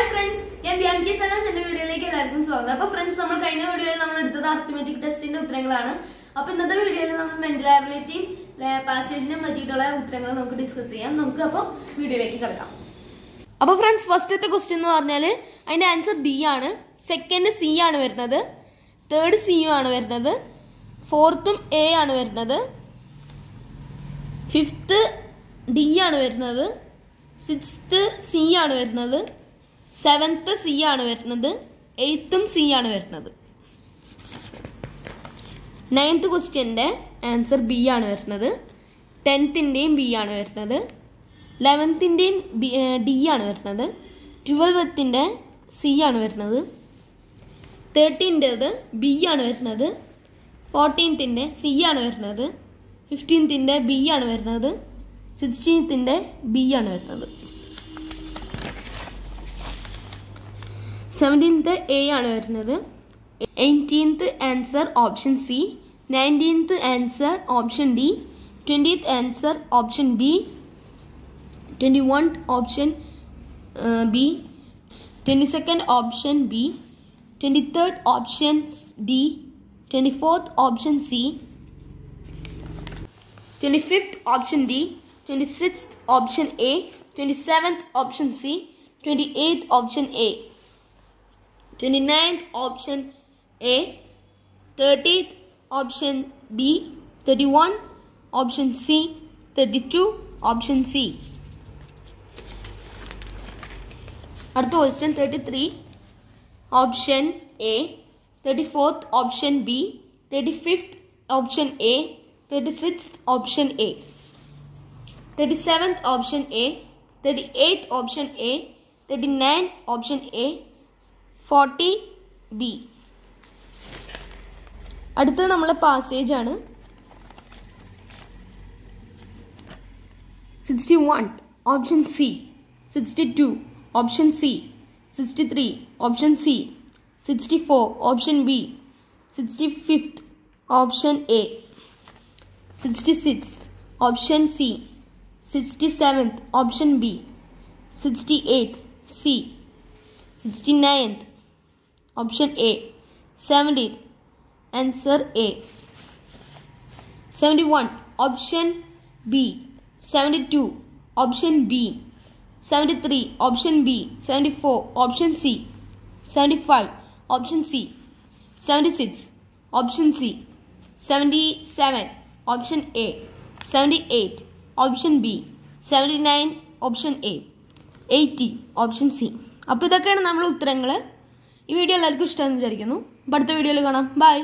Hi friends ഞാൻ ധ്യാനിക്ക് സനാസ് എന്റെ വീഡിയോയിലേക്ക് എല്ലാവർക്കും സ്വാഗതം. അപ്പൊ ഫ്രണ്ട്സ് നമ്മൾ കഴിഞ്ഞ വീഡിയോയിൽ നമ്മൾ എടുത്തത് അർത്ഥമെറ്റിക് ടെസ്റ്റിന്റെ ഉത്തരങ്ങളാണ്. അപ്പൊ ഇന്നത്തെ വീഡിയോയിൽ നമ്മൾ മെന്റൽ ആബിലിറ്റിയും പാസേജിനെ പറ്റിയിട്ടുള്ള ഉത്തരങ്ങൾ നമുക്ക് ഡിസ്കസ് ചെയ്യാം. നമുക്ക് അപ്പോൾ വീഡിയോയിലേക്ക് കിടക്കാം. അപ്പോൾ ഫ്രണ്ട്സ് ഫസ്റ്റത്തെ ക്വസ്റ്റ്യൻ എന്ന് പറഞ്ഞാൽ അതിന്റെ ആൻസർ ഡി ആണ്. സെക്കൻഡ് സി ആണ് വരുന്നത്. തേർഡ് സിയും ആണ് വരുന്നത്. ഫോർത്തും എ ആണ് വരുന്നത്. ഫിഫ്ത്ത് ഡി ആണ് വരുന്നത്. സിക്സ്ത്ത് സി ആണ് വരുന്നത്. സെവൻത്ത് സി ആണ് വരുന്നത് എയ്ത്തും സി ആണ് വരുന്നത് നയൻത്ത് ക്വസ്റ്റ്യന്റെ ആൻസർ ബി ആണ് വരുന്നത് ടെൻത്തിന്റെയും ബി ആണ് വരുന്നത് ലെവൻത്തിന്റെയും ബി ഡി ആണ് വരുന്നത് ട്വൽവത്തിന്റെ സി ആണ് വരുന്നത് തേർട്ടീന്റേത് ബി ആണ് വരുന്നത് ഫോർട്ടീൻത്തിന്റെ സി ആണ് വരുന്നത് ഫിഫ്റ്റീൻത്തിന്റെ ബി ആണ് വരുന്നത് സിക്സ്റ്റീൻത്തിന്റെ ബി ആണ് വരുന്നത് സെവൻറ്റീൻത്ത് എ ആണ് വരുന്നത് eighteenth answer option C nineteenth answer option D twentieth answer option B twenty one option B twenty second option B twenty third option D twenty fourth option C twenty fifth option D twenty sixth option A twenty seventh option C twenty eighth option A 29th option A, 30th option B, 31 option C, 32 option C. Adho question 33 option A, 34th option B, 35th option A, 36th option A, 37th option A, 38th option A, 39th option A. Forty B അടുത്തത് നമ്മളെ passage ആണ് sixty one option C sixty two option C sixty three option C sixty four option B sixty fifth option A sixty six option C sixty seventh option B sixty eighth C sixty ninth option A 70th answer A 71 option B 72 option B 73 option B 74 option C 75 option C 76 option C 77 option A 78 option B 79 option A 80 option C അപ്പോൾ ഇതൊക്കെയാണ് നമ്മൾ ഉത്തരങ്ങൾ ഈ video എല്ലാവർക്കും ഇഷ്ടമെന്ന് വിചാരിക്കുന്നു. അടുത്ത വീഡിയോയിൽ കാണാം. ബൈ